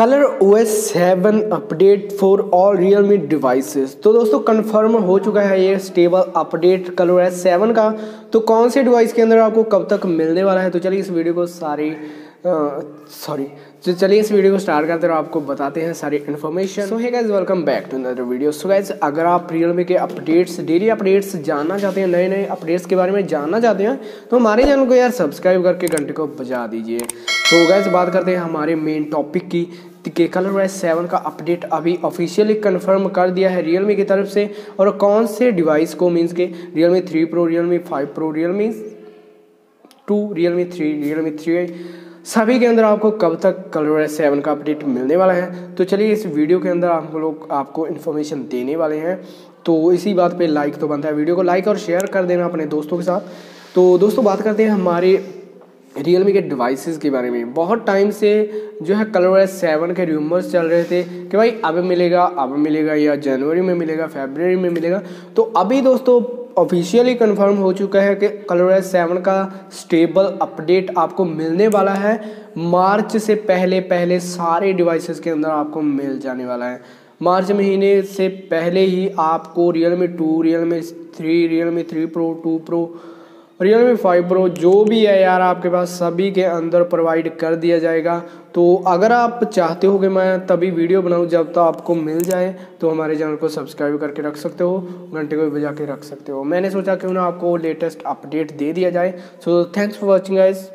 Color O S seven update for all Realme devices. तो दोस्तों confirm हो चुका है ये stable update Color O S seven का। तो कौन से डिवाइस के अंदर आपको कब तक मिलने वाला है? तो चलिए इस वीडियो को सारी सॉरी तो चलिए इस वीडियो को स्टार्ट करते हैं आपको बताते हैं सारी इन्फॉर्मेशन सो है guys welcome back to another video so guys अगर आप रियलमी के अपडेट्स डेली अपडेट्स जानना चाहते हैं नए नए अपडेट्स के बारे में जानना चाहते हैं तो हमारे चैनल को यार सब्सक्राइब करके घंटे को बजा दीजिए। तो गाइज़ बात करते हैं हमारे मेन टॉपिक की। कि कलर वाइज सेवन का अपडेट अभी ऑफिशियली कंफर्म कर दिया है रियलमी की तरफ़ से। और कौन से डिवाइस को मीन्स के Realme three pro Realme five pro Realme two Realme three Realme three सभी के अंदर आपको कब तक कलर सेवन का अपडेट मिलने वाला है? तो चलिए इस वीडियो के अंदर हम लोग, आपको इन्फॉर्मेशन देने वाले हैं। तो इसी बात पे लाइक तो बनता है। वीडियो को लाइक और शेयर कर देना अपने दोस्तों के साथ। तो दोस्तों, बात करते हैं हमारे रियलमी के डिवाइसेस के बारे में। बहुत टाइम से जो है कलर सेवन के र्यूमर्स चल रहे थे कि भाई अब मिलेगा अब मिलेगा या जनवरी में मिलेगा फेबररी में मिलेगा। तो अभी दोस्तों ऑफिशियली कंफर्म हो चुका है कि कलर सेवन का स्टेबल अपडेट आपको मिलने वाला है। मार्च से पहले पहले सारे डिवाइसेस के अंदर आपको मिल जाने वाला है। मार्च महीने से पहले ही आपको Realme two Realme three Realme three pro two pro Realme five pro जो भी है यार, आपके पास सभी के अंदर प्रोवाइड कर दिया जाएगा। तो अगर आप चाहते हो कि मैं तभी वीडियो बनाऊँ जब तक तो आपको मिल जाए तो हमारे चैनल को सब्सक्राइब करके रख सकते हो, घंटे को भी बजा के रख सकते हो। मैंने सोचा क्यों ना आपको लेटेस्ट अपडेट दे दिया जाए। So thanks for watching guys